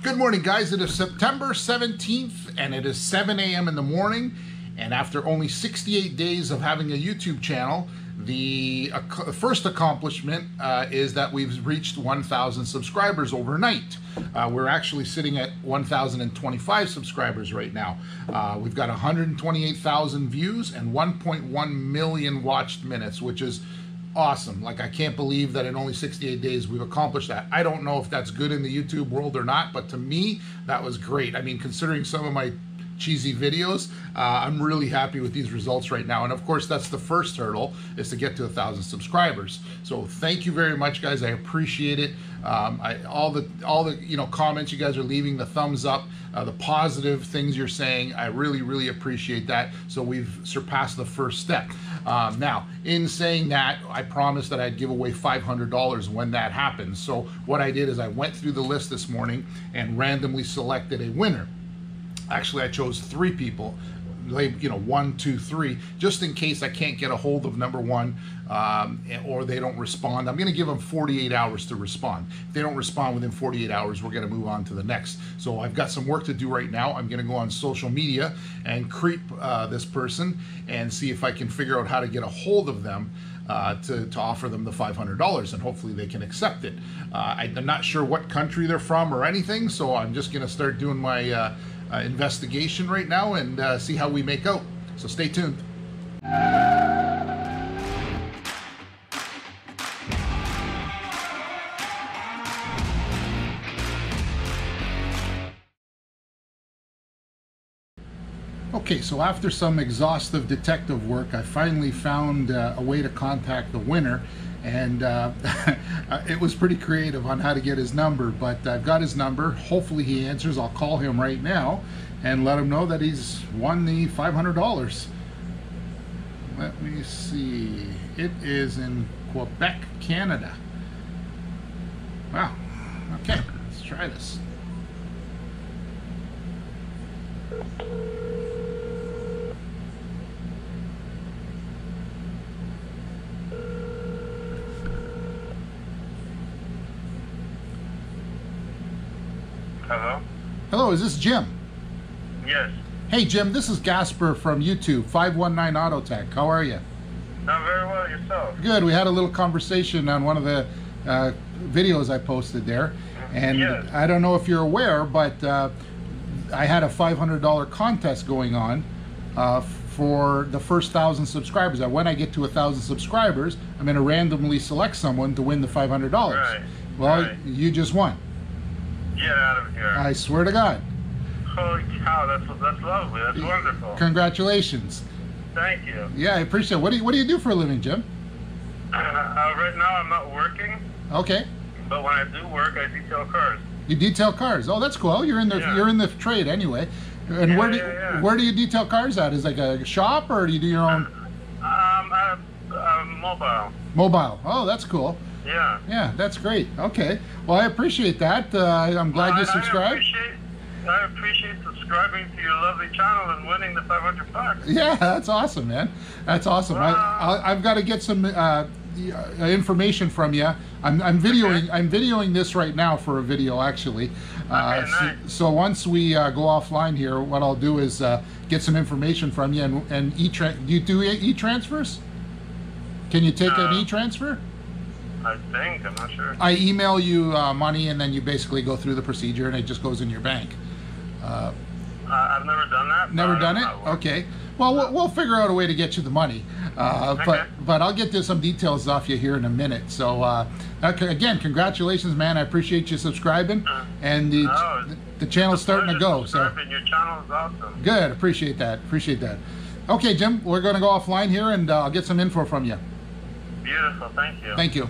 Good morning, guys. It is September 17th and it is 7 a.m. in the morning. And after only 68 days of having a YouTube channel, the uh, first accomplishment uh, is that we've reached 1,000 subscribers overnight. Uh, we're actually sitting at 1,025 subscribers right now. Uh, we've got 128,000 views and 1.1 million watched minutes, which is awesome. Like, I can't believe that in only 68 days we've accomplished that. I don't know if that's good in the YouTube world or not, but to me, that was great. I mean, considering some of my cheesy videos. Uh, I'm really happy with these results right now. And of course, that's the first hurdle is to get to a thousand subscribers. So thank you very much, guys. I appreciate it. Um, I, all the all the you know comments you guys are leaving, the thumbs up, uh, the positive things you're saying. I really really appreciate that. So we've surpassed the first step. Um, now, in saying that, I promised that I'd give away $500 when that happens. So what I did is I went through the list this morning and randomly selected a winner. Actually, I chose three people. They you know one two three just in case i can't get a hold of number one um, or they don't respond. I'm going to give them 48 hours to respond. If they don't respond within 48 hours we're going to move on to the next. So i've got some work to do right now. I'm going to go on social media and creep uh, this person and see if i can figure out how to get a hold of them uh, to, to offer them the $500 and hopefully they can accept it. Uh, I'm not sure what country they're from or anything, so I'm just going to start doing my uh, investigation right now and uh, see how we make out. So stay tuned. Okay, so after some exhaustive detective work, I finally found uh, a way to contact the winner and uh, it was pretty creative on how to get his number but I've got his number. Hopefully he answers. I'll call him right now and let him know that he's won the $500 let me see. It is in Quebec Canada. Wow. Okay let's try this Hello? Is this Jim? Yes. Hey Jim, this is Gasper from YouTube, 519 Auto Tech. How are you? I'm very well, yourself? Good. We had a little conversation on one of the uh, videos I posted there. And yes. I don't know if you're aware, but uh, I had a $500 contest going on uh, for the first thousand subscribers. When I get to a thousand subscribers, I'm going to randomly select someone to win the $500. Right. Well, right. you just won. Get out of here. I swear to God. Holy cow, that's that's lovely. That's wonderful. Congratulations. Thank you. Yeah, I appreciate it. What do you, what do you do for a living, Jim? Uh, uh, right now I'm not working, Okay. but when I do work, I detail cars. You detail cars. Oh, that's cool. You're in the Yeah. you're in the trade anyway. And Yeah, where do yeah, where do you detail cars at? Is it like a shop or do you do your own Um, I'm uh, mobile. mobile? Oh, that's cool. Yeah. Yeah, that's great. Okay. Well, I appreciate that. Uh, I'm glad Well, you subscribed. appreciate, I appreciate subscribing to your lovely channel and winning the 500 bucks. Yeah, that's awesome, man. That's awesome. I, Wow. I, I've got to get some uh, uh, information from you. I'm, I'm videoing. Okay. I'm videoing this right now for a video, actually. Uh, Okay, so, nice. so once we uh, go offline here, what I'll do is uh, get some information from you and and e do you do e transfers? Can you take an Uh, e transfer? I think, I'm not sure. I email you uh, money and then you basically go through the procedure and it just goes in your bank. Uh, Uh, I've never done that. Never done it? know how works. Okay. Well, well, we'll figure out a way to get you the money. Uh, But Okay. but I'll get to some details off you here in a minute. So uh, okay, again, congratulations, man. I appreciate you subscribing, and the No, the, the channel's starting to go. So. Your channel is awesome. good. Appreciate that. Appreciate that. Okay, Jim, we're going to go offline here, and uh, I'll get some info from you. Beautiful, thank you. Thank you.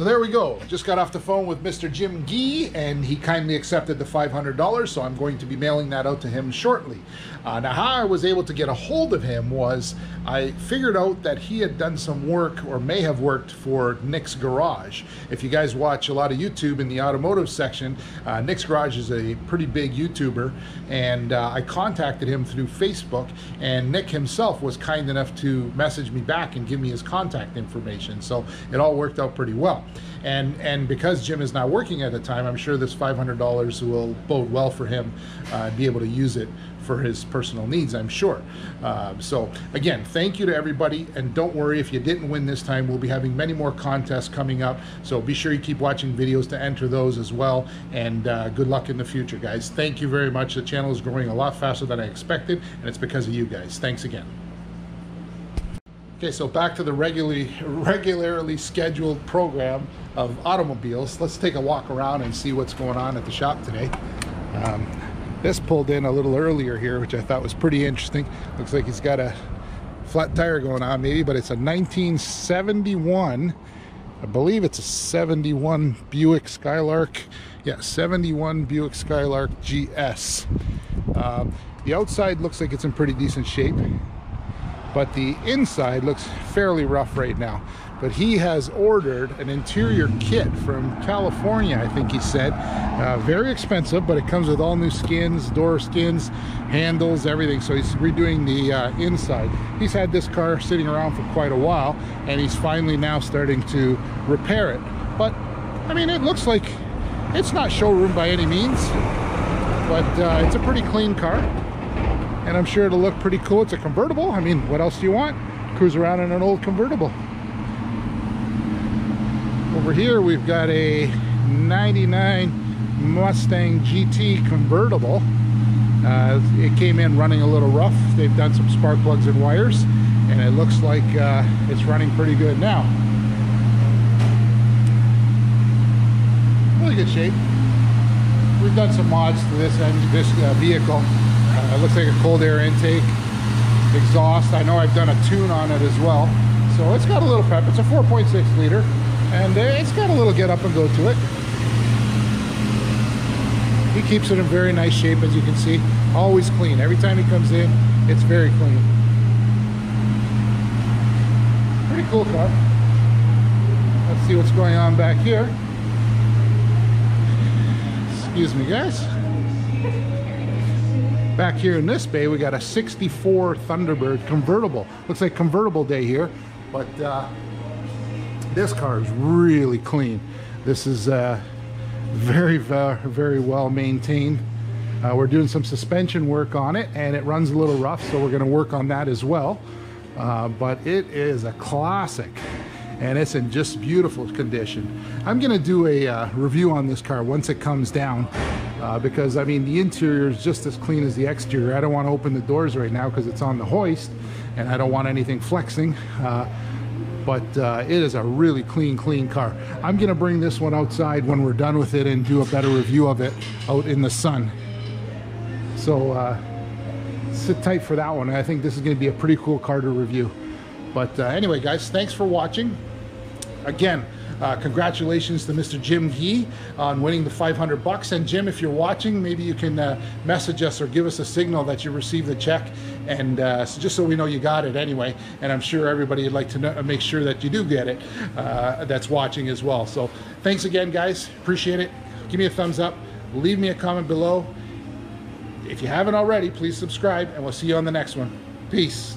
So there we go. Just got off the phone with Mr. Jim Gee, and he kindly accepted the $500, so I'm going to be mailing that out to him shortly. Uh, now, how I was able to get a hold of him was I figured out that he had done some work, or may have worked for Nick's Garage. If you guys watch a lot of YouTube in the automotive section, uh, Nick's Garage is a pretty big YouTuber, and uh, I contacted him through Facebook, and Nick himself was kind enough to message me back and give me his contact information. So it all worked out pretty well. And and because Jim is not working at the time, I'm sure this $500 will bode well for him, uh, be able to use it for his personal needs, I'm sure. Uh, so again, thank you to everybody, and don't worry if you didn't win this time. We'll be having many more contests coming up, so be sure you keep watching videos to enter those as well. And uh, good luck in the future, guys. Thank you very much. The channel is growing a lot faster than I expected, and it's because of you guys. Thanks again. Okay, so back to the regularly regularly scheduled program of automobiles. Let's take a walk around and see what's going on at the shop today. Um, this pulled in a little earlier here, which I thought was pretty interesting. Looks like he's got a flat tire going on maybe, but it's a 1971. I believe it's a 71 Buick Skylark. Yeah, 71 Buick Skylark GS. Um, the outside looks like it's in pretty decent shape, but the inside looks fairly rough right now but he has ordered an interior kit from California, I think he said. Uh, very expensive, but it comes with all new skins, door skins, handles, everything. So he's redoing the uh, inside. He's had this car sitting around for quite a while, and he's finally now starting to repair it. But, I mean, it looks like it's not showroom by any means, but uh, it's a pretty clean car. And I'm sure it'll look pretty cool. It's a convertible. I mean, what else do you want? Cruise around in an old convertible. Over here we've got a 99 Mustang GT convertible. Uh, it came in running a little rough. They've done some spark plugs and wires and it looks like uh, it's running pretty good now. Really good shape. We've done some mods to this this uh, vehicle. Uh, it looks like a cold air intake, exhaust. I know I've done a tune on it as well. So it's got a little pep. It's a 4.6 liter and it's got a little get up and go to it. He keeps it in very nice shape as you can see. Always clean. Every time he comes in, it's very clean. Pretty cool car. Let's see what's going on back here. Excuse me guys. Back here in this bay, we got a 64 Thunderbird convertible. Looks like convertible day here, but uh, this car is really clean. This is uh, very, very well maintained. Uh, we're doing some suspension work on it and it runs a little rough, so we're gonna work on that as well. Uh, but it is a classic and it's in just beautiful condition. I'm gonna do a uh, review on this car once it comes down uh, because I mean the interior is just as clean as the exterior. I don't want to open the doors right now because it's on the hoist and I don't want anything flexing. Uh, but uh, it is a really clean, clean car. I'm gonna bring this one outside when we're done with it and do a better review of it out in the sun. So uh, sit tight for that one. I think this is gonna be a pretty cool car to review. But uh, anyway, guys, thanks for watching. Again, uh, congratulations to Mr. Jim Gee on winning the 500 bucks. And Jim, if you're watching, maybe you can uh, message us or give us a signal that you received the check, and uh, so just so we know you got it anyway. And I'm sure everybody would like to know, make sure that you do get it. Uh, that's watching as well. So thanks again, guys. Appreciate it. Give me a thumbs up. Leave me a comment below. If you haven't already, please subscribe, and we'll see you on the next one. Peace.